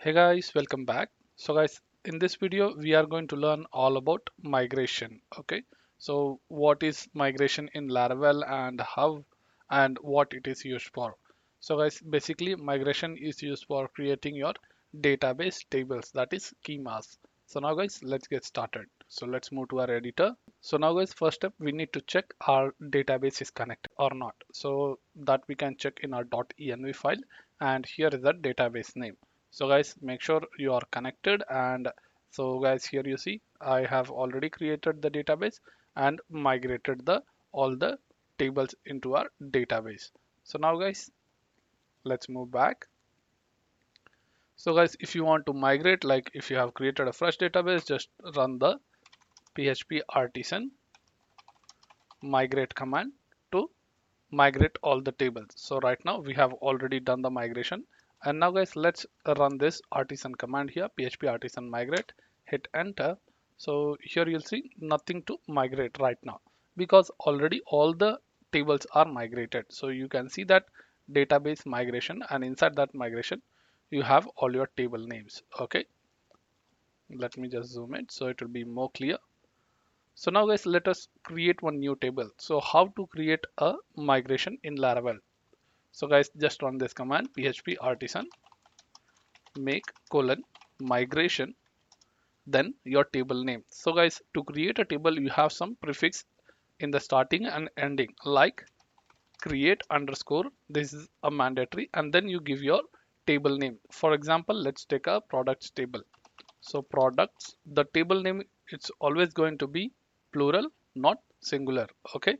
Hey guys, welcome back. So guys, in this video, we are going to learn all about migration. Okay, so what is migration in Laravel and how and what it is used for. So guys, basically migration is used for creating your database tables, that is schemas. So now guys, let's get started. So let's move to our editor. So now guys, first step, we need to check our database is connected or not. So that we can check in our .env file and here is the database name so guys make sure you are connected. And so guys here you see I have already created the database and migrated the all the tables into our database. So now guys let's move back. So guys if you want to migrate like if you have created a fresh database just run the php artisan migrate command to migrate all the tables. So right now we have already done the migration and now guys let's run this artisan command here php artisan migrate hit enter. So here you'll see nothing to migrate right now because already all the tables are migrated. So you can see that database migration and inside that migration you have all your table names. Okay. Let me just zoom in so it will be more clear. So now guys let us create one new table. So how to create a migration in laravel so guys just run this command php artisan make colon migration then your table name. So guys to create a table you have some prefix in the starting and ending like create underscore this is a mandatory and then you give your table name. For example let's take a products table. So products the table name it's always going to be plural not singular okay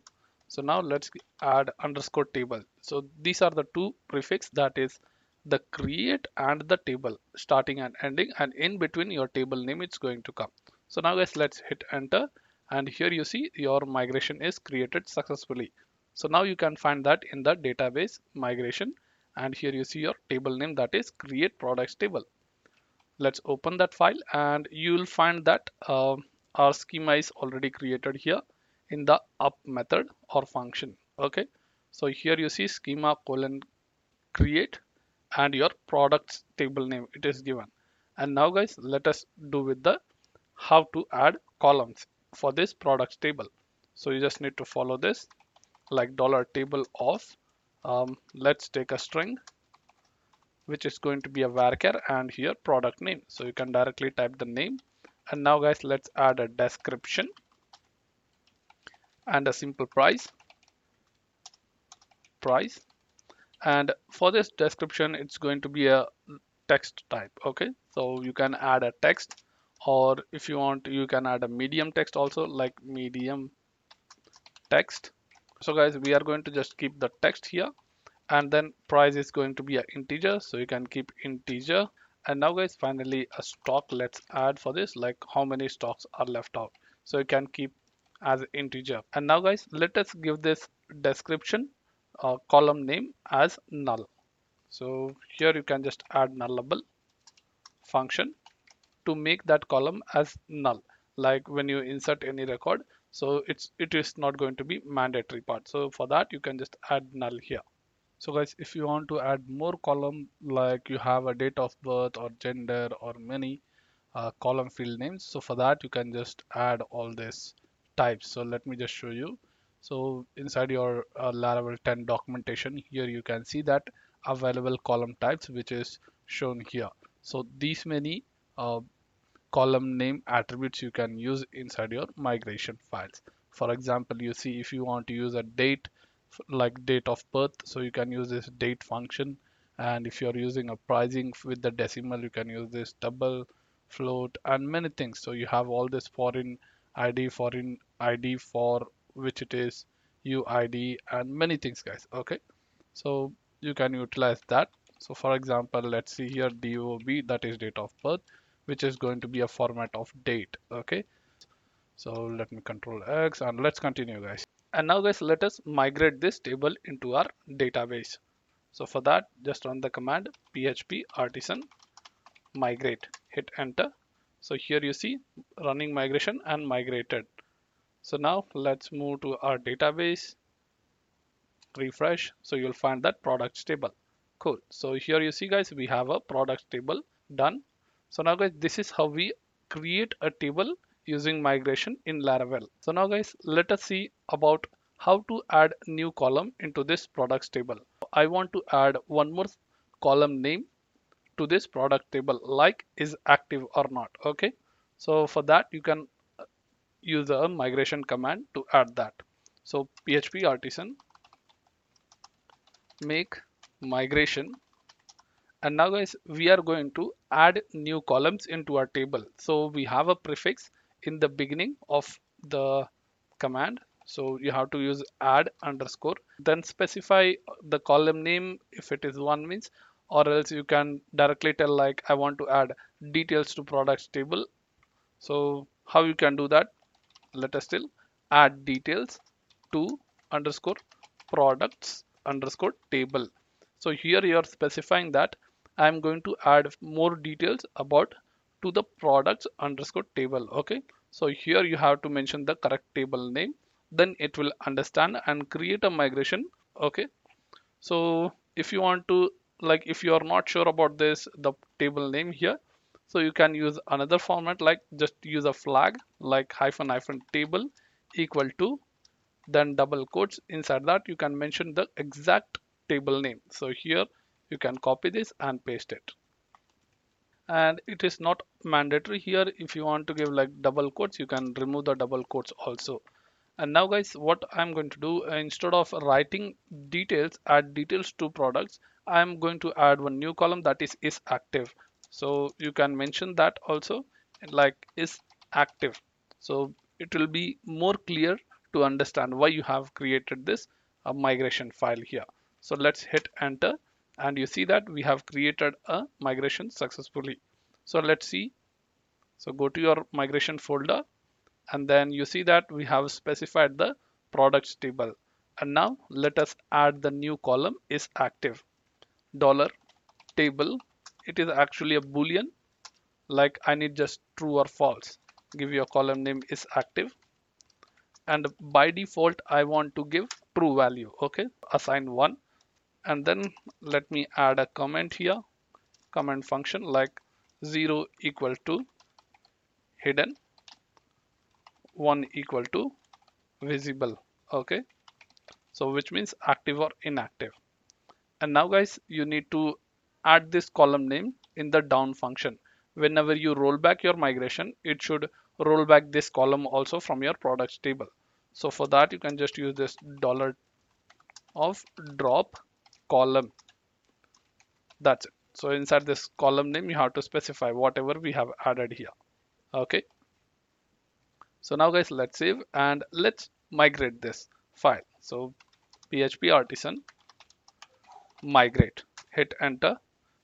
so now let's add underscore table. So these are the two prefix that is the create and the table starting and ending and in between your table name it's going to come. So now guys let's hit enter and here you see your migration is created successfully. So now you can find that in the database migration and here you see your table name that is create products table. Let's open that file and you'll find that uh, our schema is already created here in the up method or function okay? So here you see schema colon create and your products table name it is given. And now guys let us do with the how to add columns for this products table. So you just need to follow this like dollar table of um, let's take a string which is going to be a varchar and here product name. So you can directly type the name. And now guys let's add a description and a simple price. Price. And for this description it's going to be a text type okay? So you can add a text or if you want you can add a medium text also like medium text. So guys we are going to just keep the text here and then price is going to be an integer so you can keep integer. And now guys finally a stock. Let's add for this like how many stocks are left out. So you can keep as integer. And now guys let us give this description uh, column name as null. So here you can just add nullable function to make that column as null. Like when you insert any record so it's it is not going to be mandatory part. So for that you can just add null here. So guys if you want to add more column like you have a date of birth or gender or many uh, column field names so for that you can just add all this types. So let me just show you. So inside your uh, laravel 10 documentation here you can see that available column types which is shown here. So these many uh, column name attributes you can use inside your migration files. For example you see if you want to use a date like date of birth so you can use this date function. And if you're using a pricing with the decimal you can use this double float and many things. So you have all this foreign id foreign id for which it is uid and many things guys okay? So you can utilize that. So for example let's see here dob that is date of birth which is going to be a format of date okay? So let me control x and let's continue guys. And now guys let us migrate this table into our database. So for that just run the command php artisan migrate hit enter so here you see running migration and migrated. So now let's move to our database refresh. So you'll find that products table. Cool. So here you see guys we have a products table done. So now guys this is how we create a table using migration in laravel. So now guys let us see about how to add new column into this products table. I want to add one more column name to this product table like is active or not okay? So for that you can uh, use a migration command to add that. So php artisan make migration. And now guys we are going to add new columns into our table. So we have a prefix in the beginning of the command. So you have to use add underscore then specify the column name. If it is one means or else you can directly tell like i want to add details to products table. So how you can do that? Let us still add details to underscore products underscore table. So here you are specifying that i'm going to add more details about to the products underscore table okay? So here you have to mention the correct table name then it will understand and create a migration okay? So if you want to like if you are not sure about this the table name here so you can use another format like just use a flag like hyphen hyphen table equal to then double quotes. Inside that you can mention the exact table name. So here you can copy this and paste it. And it is not mandatory here. If you want to give like double quotes you can remove the double quotes also. And now guys what i'm going to do instead of writing details add details to products i'm going to add one new column that is is active. So you can mention that also like is active. So it will be more clear to understand why you have created this a migration file here. So let's hit enter and you see that we have created a migration successfully. So let's see. So go to your migration folder and then you see that we have specified the products table. And now let us add the new column is active dollar table it is actually a boolean like i need just true or false. Give your column name is active. And by default i want to give true value okay? Assign one. And then let me add a comment here comment function like 0 equal to hidden 1 equal to visible okay? So which means active or inactive and now guys you need to add this column name in the down function. Whenever you roll back your migration it should roll back this column also from your products table. So for that you can just use this dollar of drop column. That's it. So inside this column name you have to specify whatever we have added here. Okay? So now guys let's save and let's migrate this file. So php artisan migrate hit enter.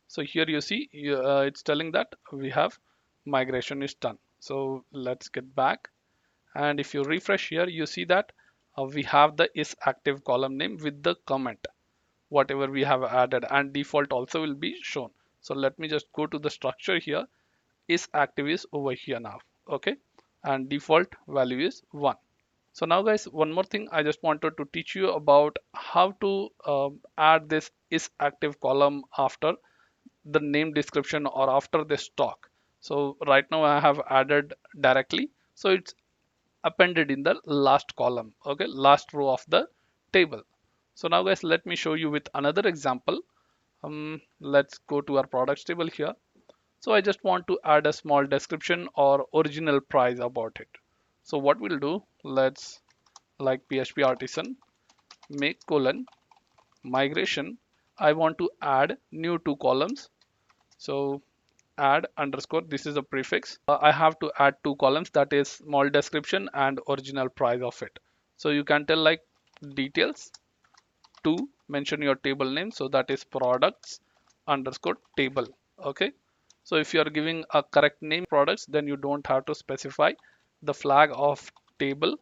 So here you see uh, it's telling that we have migration is done. So let's get back. And if you refresh here you see that uh, we have the is active column name with the comment. Whatever we have added and default also will be shown. So let me just go to the structure here. Is active is over here now okay? And default value is 1 so now guys one more thing i just wanted to teach you about how to um, add this is active column after the name description or after this stock so right now i have added directly. So it's appended in the last column okay? Last row of the table. So now guys let me show you with another example. Um, let's go to our products table here. So I just want to add a small description or original price about it so what we'll do let's like PHP artisan make colon migration. I want to add new two columns. So add underscore this is a prefix. Uh, I have to add two columns that is small description and original price of it. So you can tell like details. To mention your table name so that is products underscore table okay? So if you are giving a correct name products then you don't have to specify the flag of table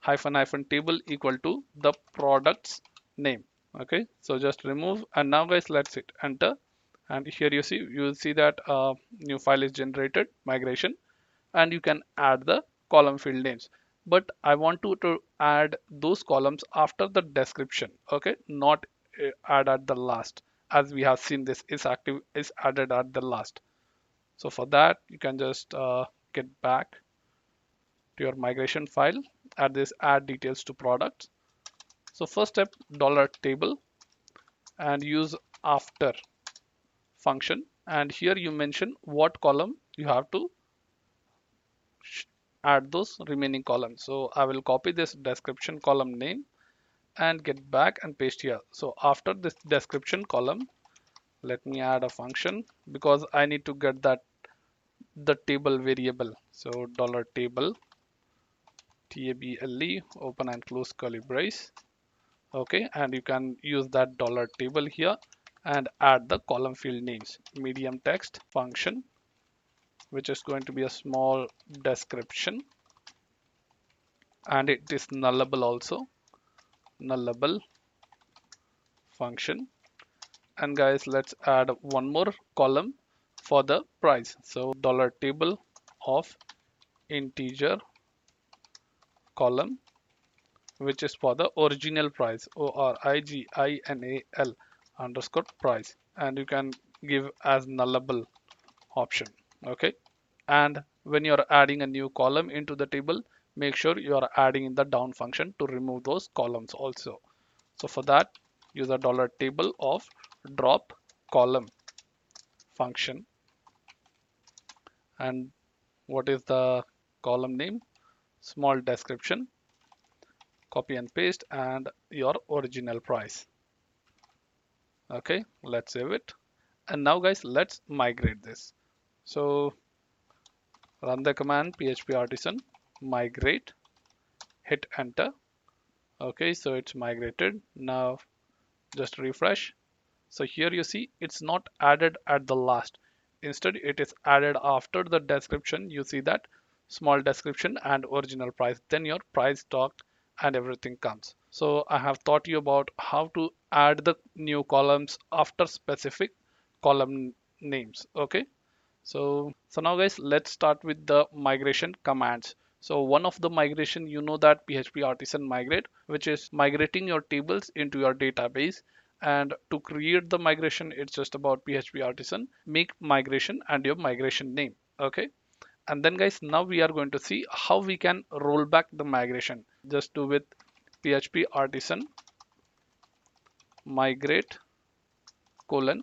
hyphen hyphen table equal to the products name. Okay so just remove and now guys let's hit enter. And here you see you will see that uh, new file is generated migration and you can add the column field names. But I want to, to add those columns after the description okay? Not uh, add at the last as we have seen this is active is added at the last. So for that you can just uh, get back to your migration file add this add details to products so first step dollar table and use after function. And here you mention what column you have to add those remaining columns. So I will copy this description column name and get back and paste here. So after this description column let me add a function because I need to get that the table variable. So dollar table table open and close curly brace okay and you can use that dollar table here and add the column field names. Medium text function which is going to be a small description. And it is nullable also. Nullable function. And guys let's add one more column for the price. So dollar table of integer column which is for the original price or o r i g i n a l underscore price. And you can give as nullable option okay? And when you're adding a new column into the table make sure you are adding in the down function to remove those columns also. So for that use a dollar table of drop column function and what is the column name? Small description. Copy and paste and your original price. Okay let's save it. And now guys let's migrate this. So run the command php artisan migrate hit enter. Okay so it's migrated. Now just refresh. So here you see it's not added at the last instead it is added after the description. You see that small description and original price. Then your price stock and everything comes. So i have taught you about how to add the new columns after specific column names. Okay? So so now guys let's start with the migration commands. So one of the migration, you know that PHP Artisan migrate, which is migrating your tables into your database. And to create the migration, it's just about PHP Artisan, make migration and your migration name. Okay. And then guys, now we are going to see how we can roll back the migration. Just do with PHP Artisan migrate colon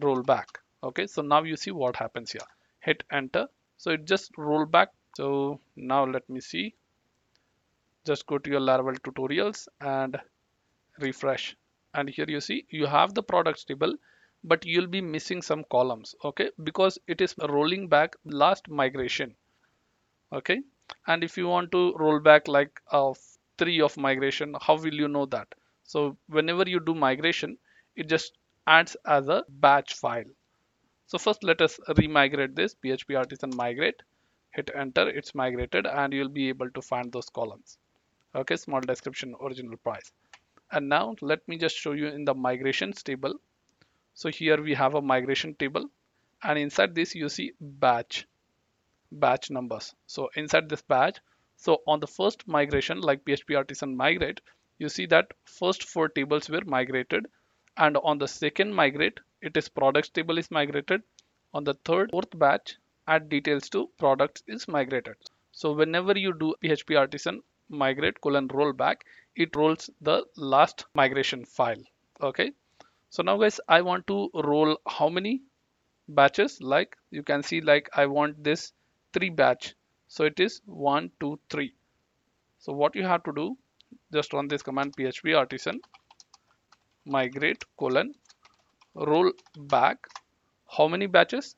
rollback. Okay. So now you see what happens here. Hit enter. So it just roll back so now let me see just go to your laravel tutorials and refresh and here you see you have the products table but you'll be missing some columns okay? Because it is rolling back last migration okay? And if you want to roll back like of three of migration how will you know that? So whenever you do migration it just adds as a batch file. So first let us remigrate this php artisan migrate hit enter it's migrated and you'll be able to find those columns okay? Small description original price and now let me just show you in the migrations table. So here we have a migration table. And inside this you see batch batch numbers. So inside this batch so on the first migration like php artisan migrate you see that first four tables were migrated. And on the second migrate it is products table is migrated. On the third fourth batch add details to products is migrated. So whenever you do PHP artisan migrate colon rollback, it rolls the last migration file. Okay. So now guys, I want to roll how many batches? Like you can see, like I want this three batch. So it is one, two, three. So what you have to do, just run this command PHP artisan migrate colon roll back how many batches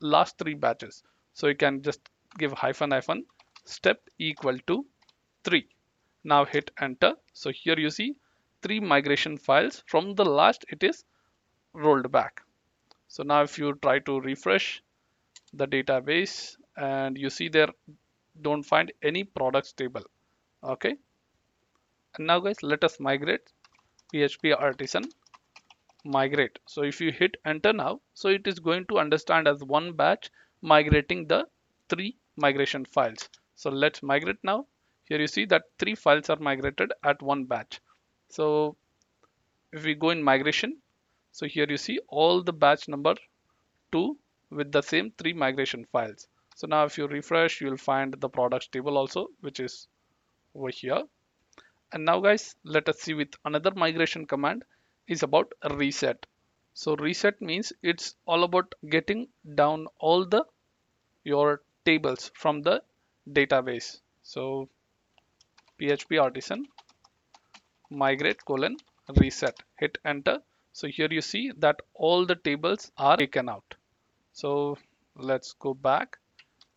last three batches. So you can just give hyphen hyphen step equal to 3. Now hit enter. So here you see three migration files from the last it is rolled back. So now if you try to refresh the database and you see there don't find any products table. Okay. And now guys let us migrate PHP artisan migrate. So if you hit enter now, so it is going to understand as one batch migrating the three migration files. So let's migrate now. Here you see that three files are migrated at one batch. So if we go in migration so here you see all the batch number 2 with the same three migration files. So now if you refresh you will find the products table also which is over here. And now guys let us see with another migration command is about reset. So reset means it's all about getting down all the your tables from the database. So php artisan migrate colon reset hit enter. So here you see that all the tables are taken out. So let's go back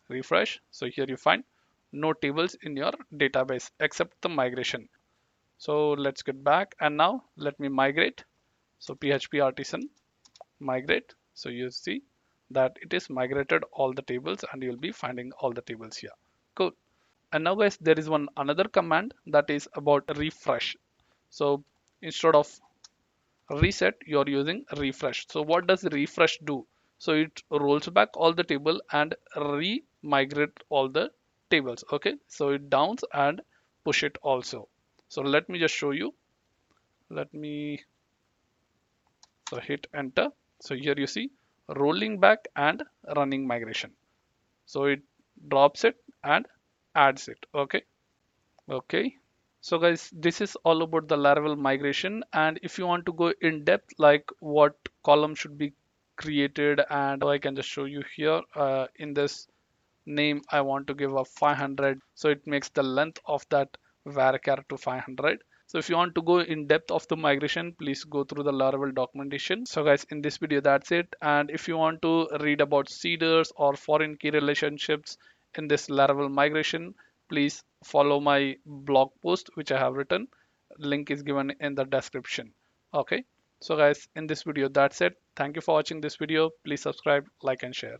refresh. So here you find no tables in your database except the migration. So let's get back. And now let me migrate. So php artisan migrate. So you see that it is migrated all the tables and you'll be finding all the tables here. Cool and now guys there is one another command that is about refresh. So instead of reset you're using refresh. So what does refresh do? So it rolls back all the table and re-migrate all the tables okay? So it downs and push it also. So let me just show you. Let me so hit enter. So here you see rolling back and running migration. So it drops it and adds it okay. Okay. So guys this is all about the laravel migration. And if you want to go in depth like what column should be created and i can just show you here uh, in this name i want to give a 500 so it makes the length of that varchar to 500 so if you want to go in depth of the migration, please go through the Laravel documentation. So guys, in this video, that's it. And if you want to read about seeders or foreign key relationships in this Laravel migration, please follow my blog post, which I have written. Link is given in the description. Okay. So guys, in this video, that's it. Thank you for watching this video. Please subscribe, like and share.